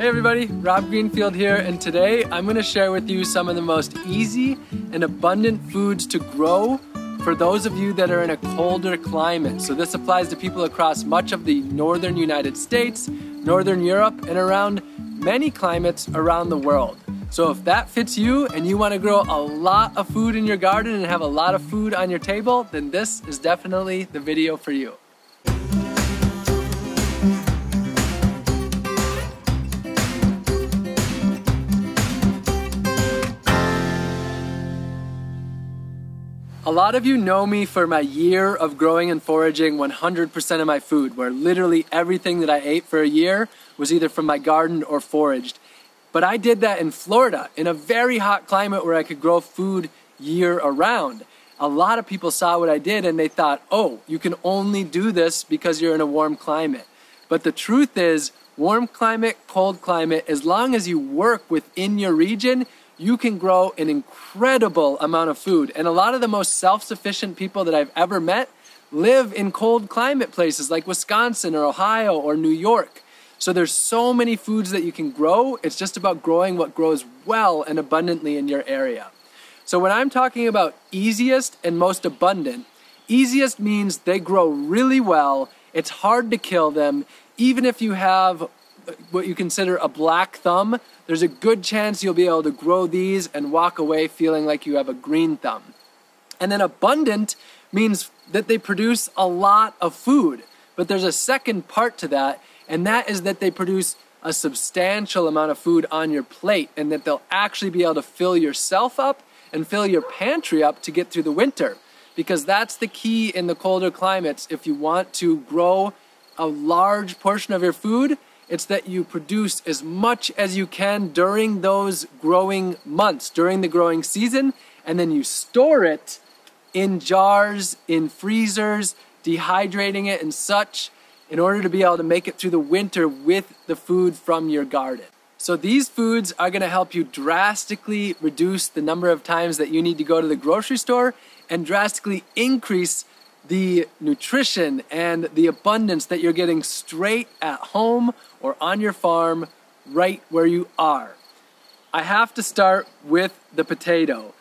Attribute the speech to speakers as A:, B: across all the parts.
A: Hey everybody, Rob Greenfield here, and today I'm going to share with you some of the most easy and abundant foods to grow for those of you that are in a colder climate. So this applies to people across much of the northern United States, northern Europe, and around many climates around the world. So if that fits you and you want to grow a lot of food in your garden and have a lot of food on your table, then this is definitely the video for you. A lot of you know me for my year of growing and foraging 100% of my food, where literally everything that I ate for a year was either from my garden or foraged. But I did that in Florida, in a very hot climate where I could grow food year around. A lot of people saw what I did and they thought, oh, you can only do this because you're in a warm climate. But the truth is, warm climate, cold climate, as long as you work within your region, you can grow an incredible amount of food. And a lot of the most self sufficient people that I've ever met live in cold climate places like Wisconsin or Ohio or New York. So there's so many foods that you can grow. It's just about growing what grows well and abundantly in your area. So when I'm talking about easiest and most abundant, easiest means they grow really well. It's hard to kill them. Even if you have what you consider a black thumb, there's a good chance you'll be able to grow these and walk away feeling like you have a green thumb. And then abundant means that they produce a lot of food. But there's a second part to that, and that is that they produce a substantial amount of food on your plate and that they'll actually be able to fill yourself up and fill your pantry up to get through the winter. Because that's the key in the colder climates. If you want to grow a large portion of your food, it's that you produce as much as you can during those growing months, during the growing season, and then you store it in jars, in freezers, dehydrating it and such in order to be able to make it through the winter with the food from your garden. So these foods are going to help you drastically reduce the number of times that you need to go to the grocery store and drastically increase the nutrition and the abundance that you're getting straight at home or on your farm right where you are. I have to start with the potato.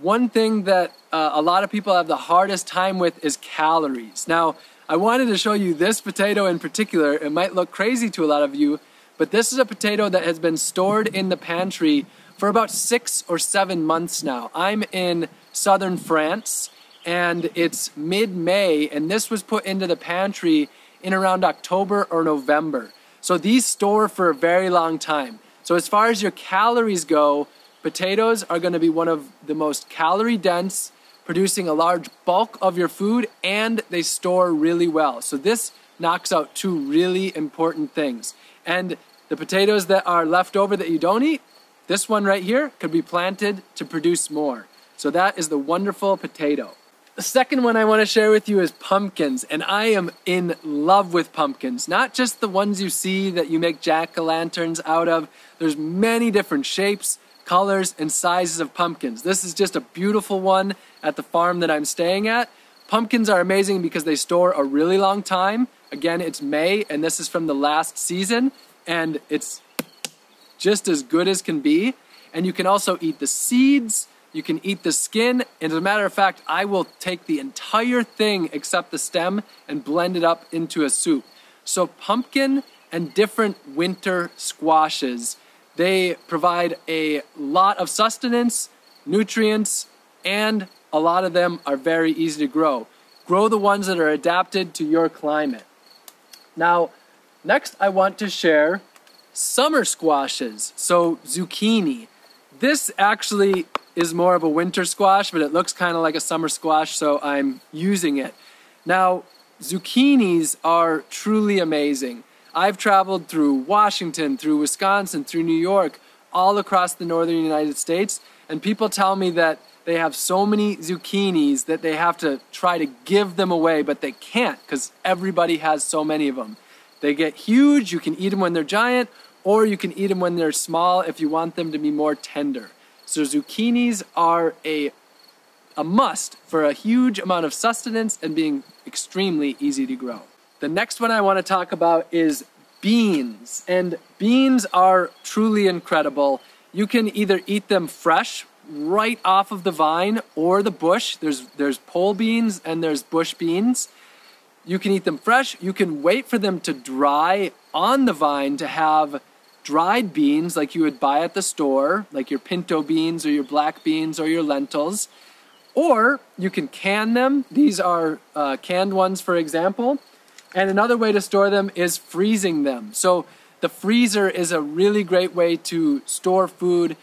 A: One thing that uh, a lot of people have the hardest time with is calories. Now, I wanted to show you this potato in particular. It might look crazy to a lot of you, but this is a potato that has been stored in the pantry for about six or seven months now. I'm in southern France and it's mid May, and this was put into the pantry in around October or November. So these store for a very long time. So, as far as your calories go, potatoes are going to be one of the most calorie dense, producing a large bulk of your food, and they store really well. So, this knocks out two really important things. And the potatoes that are left over that you don't eat, this one right here could be planted to produce more. So, that is the wonderful potato. The second one I want to share with you is pumpkins, and I am in love with pumpkins. Not just the ones you see that you make jack-o'-lanterns out of. There's many different shapes, colors, and sizes of pumpkins. This is just a beautiful one at the farm that I'm staying at. Pumpkins are amazing because they store a really long time. Again, it's May, and this is from the last season, and it's just as good as can be. And you can also eat the seeds, you can eat the skin, and as a matter of fact, I will take the entire thing except the stem and blend it up into a soup. So, pumpkin and different winter squashes, they provide a lot of sustenance, nutrients, and a lot of them are very easy to grow. Grow the ones that are adapted to your climate. Now, next I want to share summer squashes, so zucchini. This actually is more of a winter squash, but it looks kind of like a summer squash, so I'm using it. Now, zucchinis are truly amazing. I've traveled through Washington, through Wisconsin, through New York, all across the northern United States, and people tell me that they have so many zucchinis that they have to try to give them away, but they can't because everybody has so many of them. They get huge, you can eat them when they're giant, or you can eat them when they're small if you want them to be more tender. So zucchinis are a, a must for a huge amount of sustenance and being extremely easy to grow. The next one I want to talk about is beans. And beans are truly incredible. You can either eat them fresh, right off of the vine or the bush. There's, there's pole beans and there's bush beans. You can eat them fresh. You can wait for them to dry on the vine to have dried beans like you would buy at the store, like your pinto beans or your black beans or your lentils. Or you can can them. These are uh, canned ones, for example. And another way to store them is freezing them. So the freezer is a really great way to store food.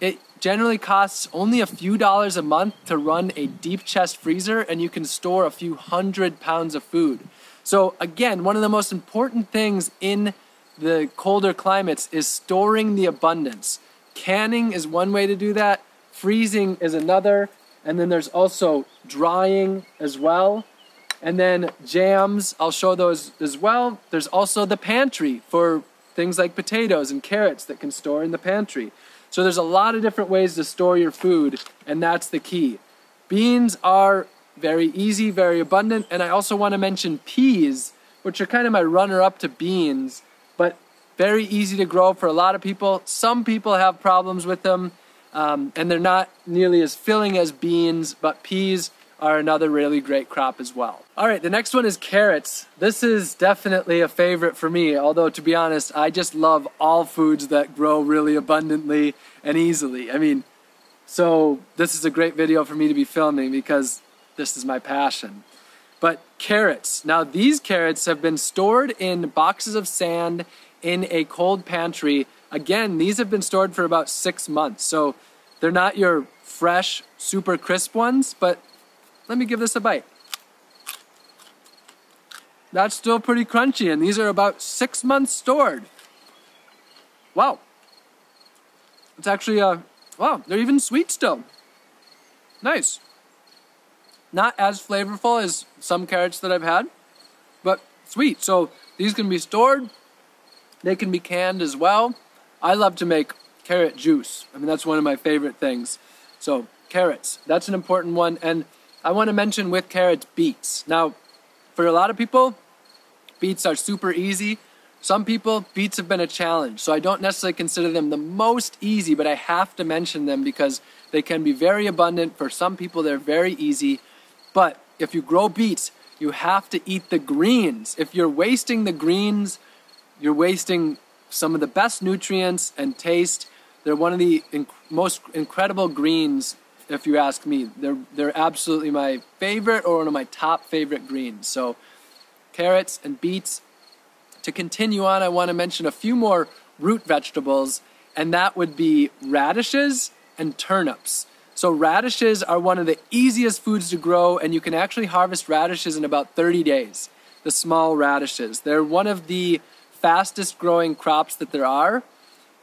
A: It generally costs only a few dollars a month to run a deep chest freezer, and you can store a few hundred pounds of food. So, again, one of the most important things in the colder climates is storing the abundance. Canning is one way to do that, freezing is another, and then there's also drying as well. And then jams, I'll show those as well. There's also the pantry for things like potatoes and carrots that can store in the pantry. So there's a lot of different ways to store your food, and that's the key. Beans are very easy, very abundant, and I also want to mention peas, which are kind of my runner up to beans, very easy to grow for a lot of people. Some people have problems with them, um, and they're not nearly as filling as beans, but peas are another really great crop as well. All right, the next one is carrots. This is definitely a favorite for me, although to be honest, I just love all foods that grow really abundantly and easily. I mean, so this is a great video for me to be filming because this is my passion. But carrots. Now, these carrots have been stored in boxes of sand in a cold pantry. Again, these have been stored for about six months. So they're not your fresh, super crisp ones, but let me give this a bite. That's still pretty crunchy, and these are about six months stored. Wow. It's actually, uh, wow, they're even sweet still. Nice. Not as flavorful as some carrots that I've had, but sweet. So these can be stored, they can be canned as well. I love to make carrot juice. I mean, that's one of my favorite things. So, carrots, that's an important one. And I want to mention with carrots beets. Now, for a lot of people, beets are super easy. Some people, beets have been a challenge. So I don't necessarily consider them the most easy, but I have to mention them because they can be very abundant. For some people, they're very easy. But if you grow beets, you have to eat the greens. If you're wasting the greens, you're wasting some of the best nutrients and taste. They're one of the inc- most incredible greens if you ask me. They're, they're absolutely my favorite or one of my top favorite greens. So, carrots and beets. To continue on, I want to mention a few more root vegetables, and that would be radishes and turnips. So, radishes are one of the easiest foods to grow, and you can actually harvest radishes in about 30 days. The small radishes. They're one of the fastest growing crops that there are.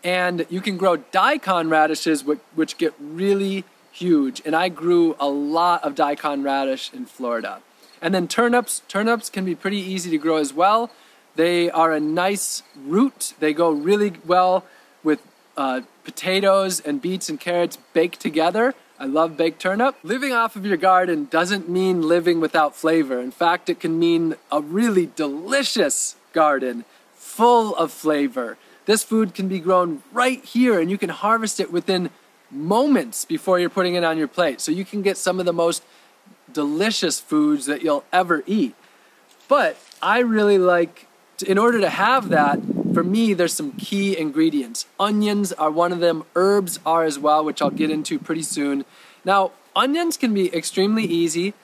A: And you can grow daikon radishes, which, which get really huge. And I grew a lot of daikon radish in Florida. And then turnips, turnips can be pretty easy to grow as well. They are a nice root. They go really well with uh, potatoes and beets and carrots baked together. I love baked turnip. Living off of your garden doesn't mean living without flavor. In fact, it can mean a really delicious garden full of flavor. This food can be grown right here and you can harvest it within moments before you're putting it on your plate. So you can get some of the most delicious foods that you'll ever eat. But I really like, to, in order to have that, for me, there's some key ingredients. Onions are one of them, herbs are as well, which I'll get into pretty soon. Now, onions can be extremely easy.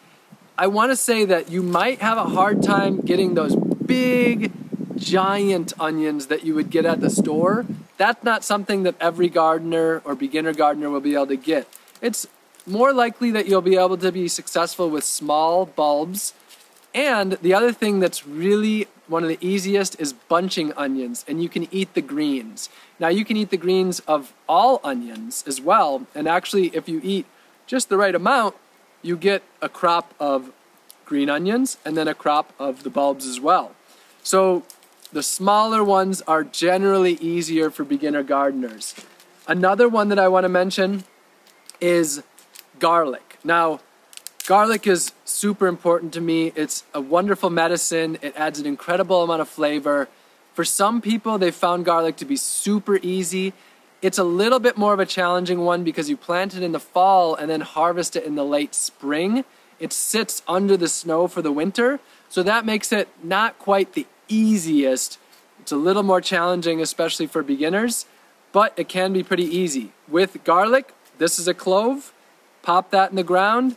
A: I want to say that you might have a hard time getting those big, giant onions that you would get at the store that's not something that every gardener or beginner gardener will be able to get. It's more likely that you'll be able to be successful with small bulbs. And the other thing that's really one of the easiest is bunching onions, and you can eat the greens. Now, you can eat the greens of all onions as well, and actually, if you eat just the right amount, you get a crop of green onions and then a crop of the bulbs as well. So, the smaller ones are generally easier for beginner gardeners. Another one that I want to mention is garlic. Now, garlic is super important to me. It's a wonderful medicine. It adds an incredible amount of flavor. For some people, they found garlic to be super easy. It's a little bit more of a challenging one because you plant it in the fall and then harvest it in the late spring. It sits under the snow for the winter, so that makes it not quite the easiest. It's a little more challenging, especially for beginners, but it can be pretty easy. With garlic, this is a clove. Pop that in the ground,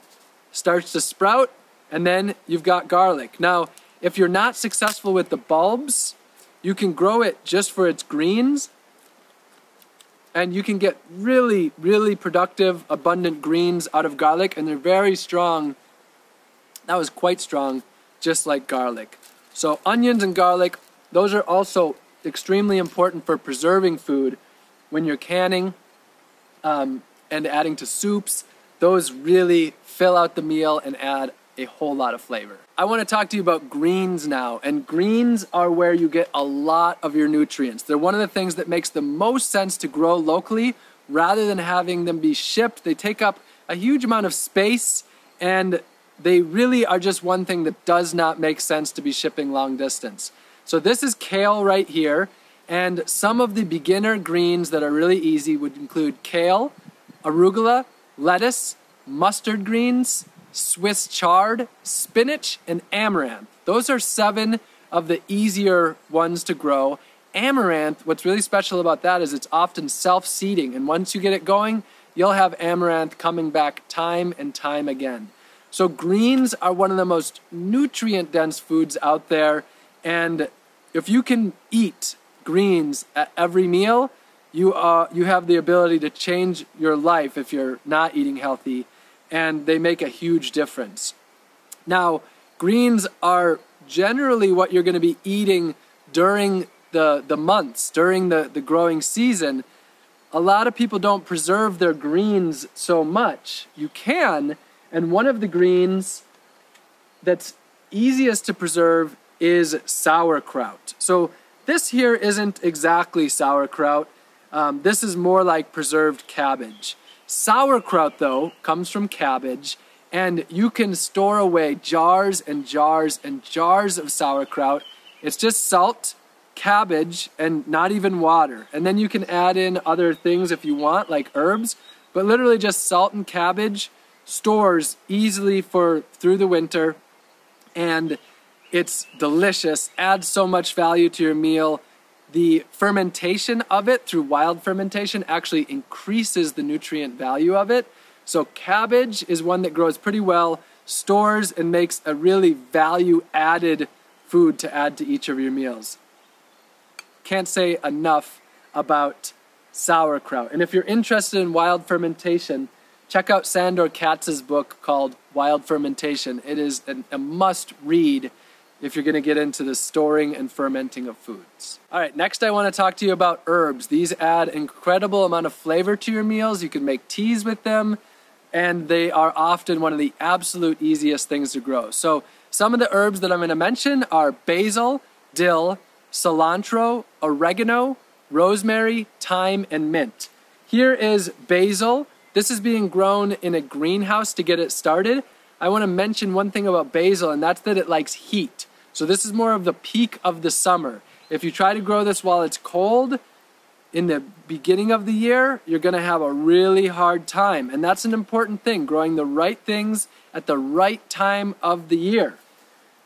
A: starts to sprout, and then you've got garlic. Now, if you're not successful with the bulbs, you can grow it just for its greens, and you can get really, really productive, abundant greens out of garlic, and they're very strong. That was quite strong, just like garlic. So, onions and garlic, those are also extremely important for preserving food when you're canning um, and adding to soups. Those really fill out the meal and add a whole lot of flavor. I want to talk to you about greens now, and greens are where you get a lot of your nutrients. They're one of the things that makes the most sense to grow locally rather than having them be shipped. They take up a huge amount of space and they really are just one thing that does not make sense to be shipping long distance. So this is kale right here, and some of the beginner greens that are really easy would include kale, arugula, lettuce, mustard greens, Swiss chard, spinach, and amaranth. Those are seven of the easier ones to grow. Amaranth, what's really special about that is it's often self seeding, and once you get it going, you'll have amaranth coming back time and time again. So, greens are one of the most nutrient dense foods out there, and if you can eat greens at every meal, you, uh, you have the ability to change your life if you're not eating healthy and they make a huge difference. Now, greens are generally what you're going to be eating during the, the months, during the, the growing season. A lot of people don't preserve their greens so much. You can, and one of the greens that's easiest to preserve is sauerkraut. So, this here isn't exactly sauerkraut. Um, this is more like preserved cabbage. Sauerkraut, though, comes from cabbage, and you can store away jars and jars and jars of sauerkraut. It's just salt, cabbage, and not even water. And then you can add in other things if you want, like herbs, but literally just salt and cabbage stores easily for through the winter and it's delicious adds so much value to your meal the fermentation of it through wild fermentation actually increases the nutrient value of it. So, cabbage is one that grows pretty well, stores, and makes a really value added food to add to each of your meals. Can't say enough about sauerkraut. And if you're interested in wild fermentation, check out Sandor Katz's book called Wild Fermentation. It is an, a must read if you're going to get into the storing and fermenting of foods. All right, next I want to talk to you about herbs. These add incredible amount of flavor to your meals. You can make teas with them, and they are often one of the absolute easiest things to grow. So, some of the herbs that I'm going to mention are basil, dill, cilantro, oregano, rosemary, thyme, and mint. Here is basil. This is being grown in a greenhouse to get it started. I want to mention one thing about basil, and that's that it likes heat. So this is more of the peak of the summer. If you try to grow this while it's cold in the beginning of the year, you're going to have a really hard time. And that's an important thing, growing the right things at the right time of the year.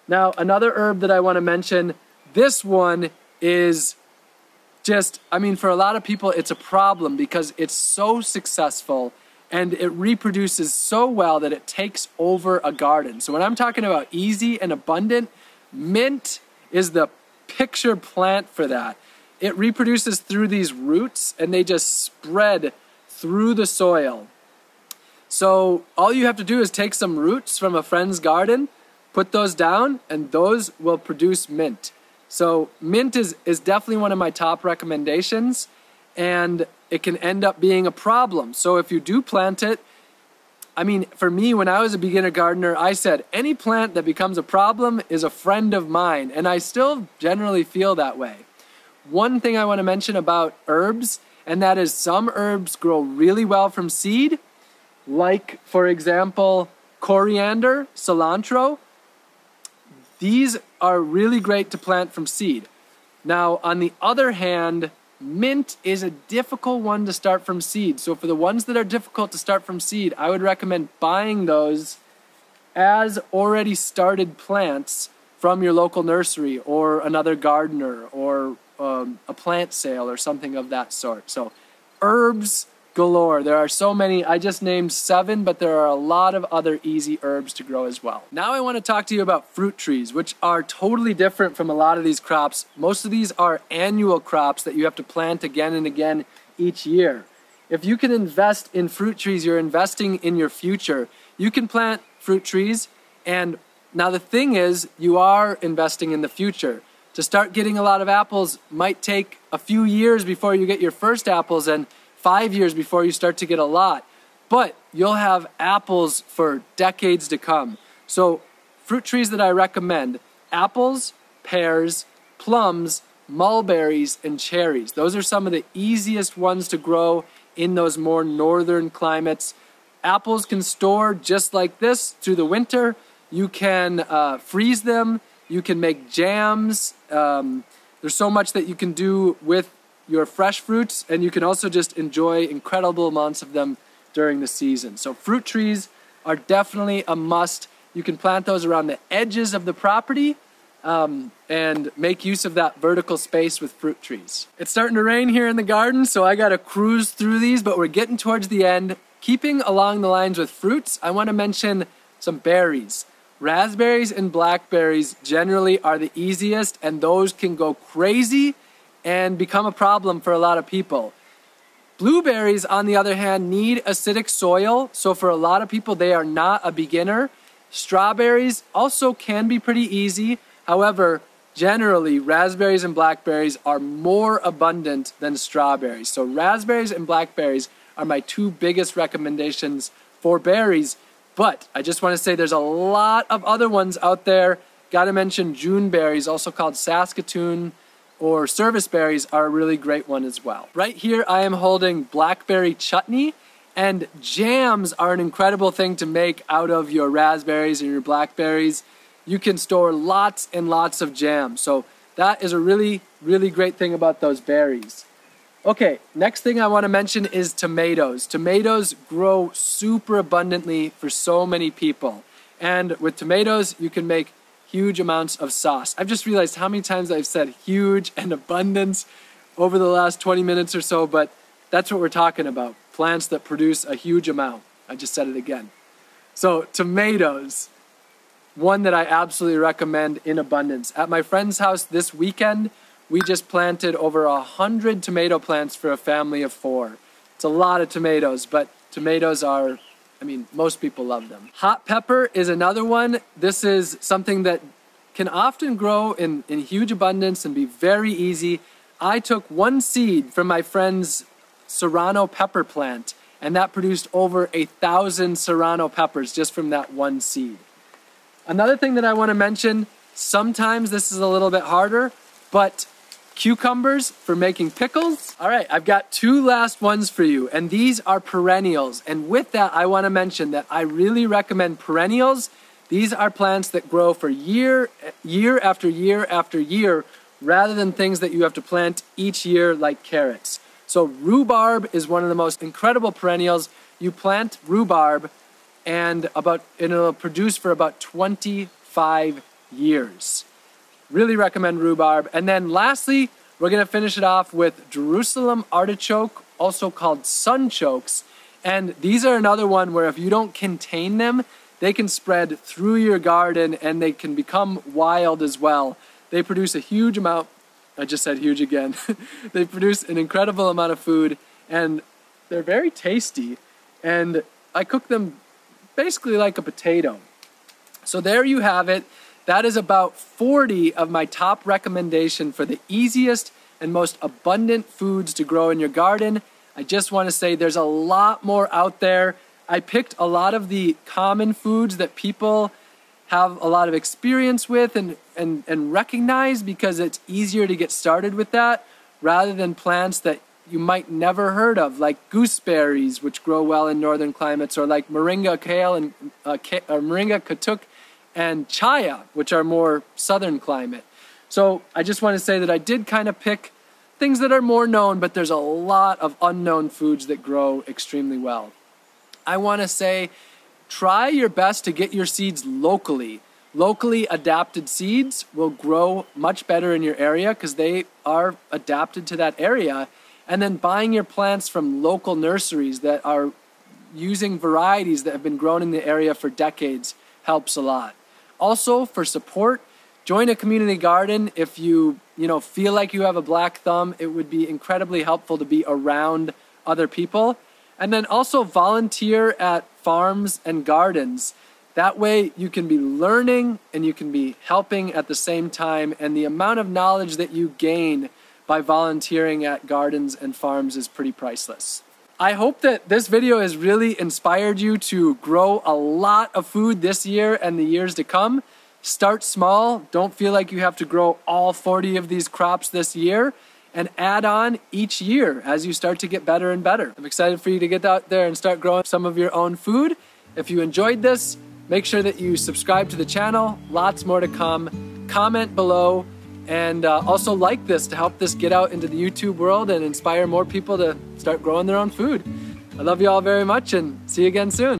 A: Now, another herb that I want to mention, this one is just, I mean, for a lot of people, it's a problem because it's so successful and it reproduces so well that it takes over a garden. So, when I'm talking about easy and abundant, Mint is the picture plant for that. It reproduces through these roots and they just spread through the soil. So all you have to do is take some roots from a friend's garden, put those down, and those will produce mint. So mint is, is definitely one of my top recommendations, and it can end up being a problem. So if you do plant it, I mean, for me, when I was a beginner gardener, I said any plant that becomes a problem is a friend of mine, and I still generally feel that way. One thing I want to mention about herbs, and that is some herbs grow really well from seed, like, for example, coriander, cilantro. These are really great to plant from seed. Now, on the other hand, mint is a difficult one to start from seed. So, for the ones that are difficult to start from seed, I would recommend buying those as already started plants from your local nursery or another gardener or um, a plant sale or something of that sort. So, herbs galore. There are so many. I just named seven, but there are a lot of other easy herbs to grow as well. Now I want to talk to you about fruit trees, which are totally different from a lot of these crops. Most of these are annual crops that you have to plant again and again each year. If you can invest in fruit trees, you're investing in your future. You can plant fruit trees, and now the thing is, you are investing in the future. To start getting a lot of apples might take a few years before you get your first apples, and five years before you start to get a lot. But you'll have apples for decades to come. So, fruit trees that I recommend apples, pears, plums, mulberries, and cherries. Those are some of the easiest ones to grow in those more northern climates. Apples can store just like this through the winter. You can uh, freeze them, you can make jams. Um, there's so much that you can do with your fresh fruits, and you can also just enjoy incredible amounts of them during the season. So, fruit trees are definitely a must. You can plant those around the edges of the property um, and make use of that vertical space with fruit trees. It's starting to rain here in the garden, so I got to cruise through these, but we're getting towards the end. Keeping along the lines with fruits, I want to mention some berries. Raspberries and blackberries generally are the easiest, and those can go crazy and become a problem for a lot of people. Blueberries, on the other hand, need acidic soil, so for a lot of people, they are not a beginner. Strawberries also can be pretty easy. However, generally, raspberries and blackberries are more abundant than strawberries. So, raspberries and blackberries are my two biggest recommendations for berries. But I just want to say there's a lot of other ones out there. Got to mention June berries, also called Saskatoon or service berries are a really great one as well. Right here, I am holding blackberry chutney, and jams are an incredible thing to make out of your raspberries and your blackberries. You can store lots and lots of jam. So that is a really, really great thing about those berries. Okay, next thing I want to mention is tomatoes. Tomatoes grow super abundantly for so many people. And with tomatoes, you can make huge amounts of sauce. I've just realized how many times I've said huge and abundance over the last 20 minutes or so, but that's what we're talking about plants that produce a huge amount. I just said it again. So, tomatoes, one that I absolutely recommend in abundance. At my friend's house this weekend, we just planted over a hundred tomato plants for a family of four. It's a lot of tomatoes, but tomatoes are I mean, most people love them. Hot pepper is another one. This is something that can often grow in, in huge abundance and be very easy. I took one seed from my friend's serrano pepper plant, and that produced over a thousand serrano peppers just from that one seed. Another thing that I want to mention sometimes this is a little bit harder, but cucumbers for making pickles. All right, I've got two last ones for you, and these are perennials. And with that, I want to mention that I really recommend perennials. These are plants that grow for year, year after year after year, rather than things that you have to plant each year like carrots. So rhubarb is one of the most incredible perennials. You plant rhubarb, and about it'll produce for about 25 years. Really recommend rhubarb. And then lastly, we're going to finish it off with Jerusalem artichoke, also called sunchokes. And these are another one where if you don't contain them, they can spread through your garden and they can become wild as well. They produce a huge amount, I just said huge again. they produce an incredible amount of food and they're very tasty. And I cook them basically like a potato. So there you have it. That is about 40 of my top recommendation for the easiest and most abundant foods to grow in your garden. I just want to say there's a lot more out there. I picked a lot of the common foods that people have a lot of experience with and, and, and recognize because it's easier to get started with that rather than plants that you might never heard of, like gooseberries, which grow well in northern climates, or like moringa kale and uh, or moringa katuk and chaya, which are more southern climate. So I just want to say that I did kind of pick things that are more known, but there's a lot of unknown foods that grow extremely well. I want to say try your best to get your seeds locally. Locally adapted seeds will grow much better in your area because they are adapted to that area. And then buying your plants from local nurseries that are using varieties that have been grown in the area for decades helps a lot. Also, for support, join a community garden if you you know feel like you have a black thumb. It would be incredibly helpful to be around other people. And then also volunteer at farms and gardens. That way you can be learning and you can be helping at the same time. And the amount of knowledge that you gain by volunteering at gardens and farms is pretty priceless I hope that this video has really inspired you to grow a lot of food this year and the years to come. Start small. Don't feel like you have to grow all 40 of these crops this year and add on each year as you start to get better and better. I'm excited for you to get out there and start growing some of your own food. If you enjoyed this, make sure that you subscribe to the channel. Lots more to come. Comment below and uh, also like this to help this get out into the YouTube world and inspire more people to start growing their own food. I love you all very much and see you again soon.